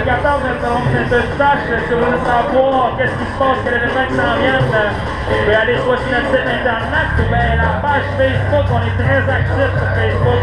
donc c'est Sache, si vous voulez savoir qu'est-ce qui se passe, quel événement qui s'en vient, vous euh, pouvez aller soit sur notre site internet ou bien la page Facebook, on est très actifs sur Facebook.